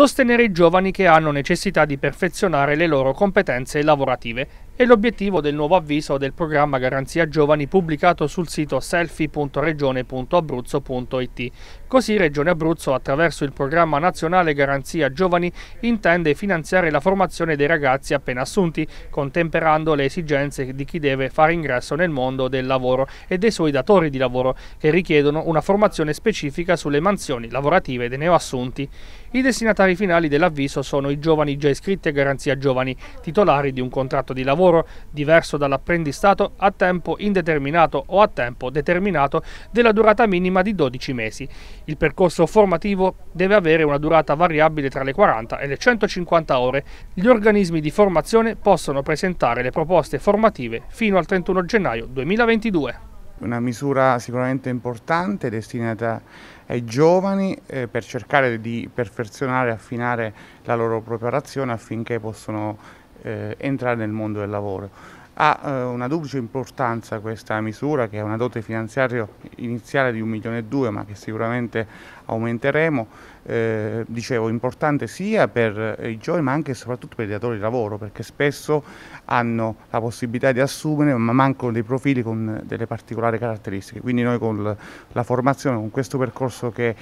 sostenere i giovani che hanno necessità di perfezionare le loro competenze lavorative è l'obiettivo del nuovo avviso del programma Garanzia Giovani pubblicato sul sito selfie.regione.abruzzo.it. Così Regione Abruzzo, attraverso il programma nazionale Garanzia Giovani, intende finanziare la formazione dei ragazzi appena assunti, contemperando le esigenze di chi deve fare ingresso nel mondo del lavoro e dei suoi datori di lavoro, che richiedono una formazione specifica sulle mansioni lavorative dei neoassunti. I destinatari finali dell'avviso sono i giovani già iscritti a Garanzia Giovani, titolari di un contratto di lavoro lavoro diverso dall'apprendistato a tempo indeterminato o a tempo determinato della durata minima di 12 mesi. Il percorso formativo deve avere una durata variabile tra le 40 e le 150 ore. Gli organismi di formazione possono presentare le proposte formative fino al 31 gennaio 2022 una misura sicuramente importante destinata ai giovani eh, per cercare di perfezionare e affinare la loro preparazione affinché possano eh, entrare nel mondo del lavoro. Ha eh, una duplice importanza questa misura che è una dote finanziaria iniziale di 1 milione e 2 ma che sicuramente aumenteremo, eh, dicevo importante sia per i giovani ma anche e soprattutto per i datori di lavoro perché spesso hanno la possibilità di assumere ma mancano dei profili con delle particolari caratteristiche, quindi noi con la formazione, con questo percorso che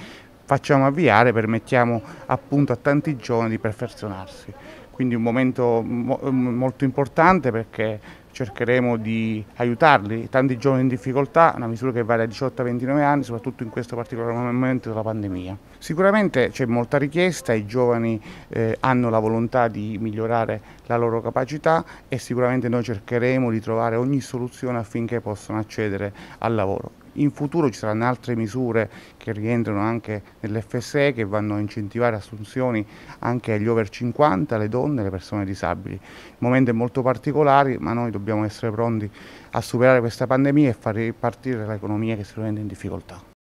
facciamo avviare permettiamo appunto a tanti giovani di perfezionarsi quindi un momento molto importante perché cercheremo di aiutarli, tanti giovani in difficoltà, una misura che va da 18 a 29 anni, soprattutto in questo particolare momento della pandemia. Sicuramente c'è molta richiesta, i giovani eh, hanno la volontà di migliorare la loro capacità e sicuramente noi cercheremo di trovare ogni soluzione affinché possano accedere al lavoro. In futuro ci saranno altre misure che rientrano anche nell'FSE che vanno a incentivare assunzioni anche agli over 50, alle donne e alle persone disabili. Il momento è molto particolare ma noi dobbiamo essere pronti a superare questa pandemia e far ripartire l'economia che si trova in difficoltà.